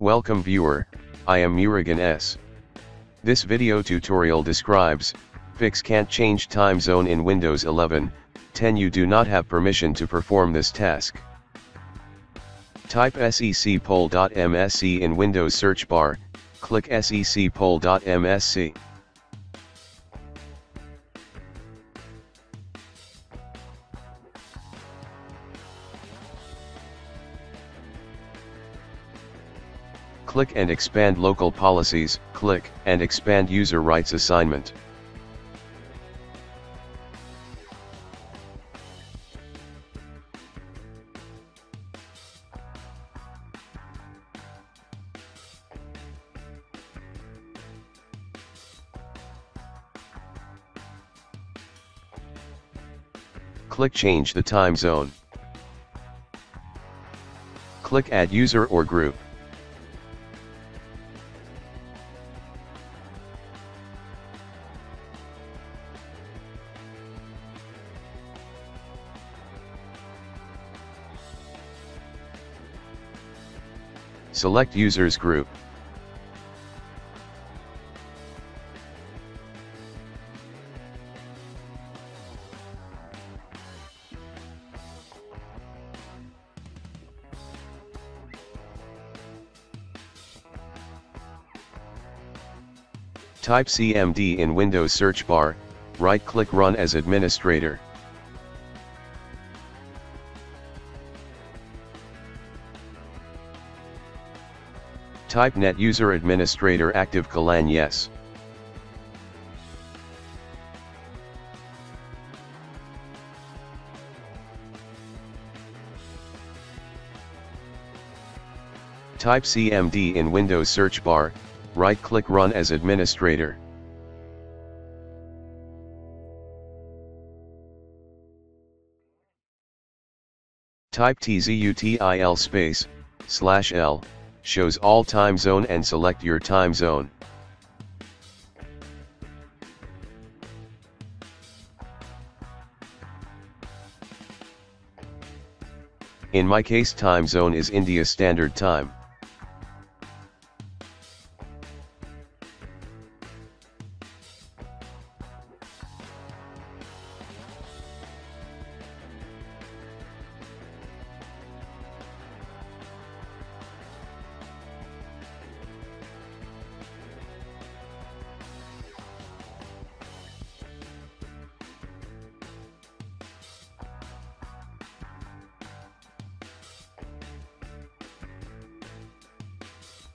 Welcome viewer, I am Murugan S. This video tutorial describes, fix can't change time zone in Windows 11, 10 you do not have permission to perform this task. Type secpol.msc in Windows search bar, click secpol.msc. Click and expand local policies, click and expand user rights assignment. Click change the time zone. Click add user or group. Select users group. Type CMD in Windows search bar, right-click Run as administrator. Type Net User Administrator Active colon Yes. Type CMD in Windows search bar, right-click Run as Administrator. Type TZUTIL space, slash L, shows all time zone and select your time zone. In my case time zone is India Standard Time.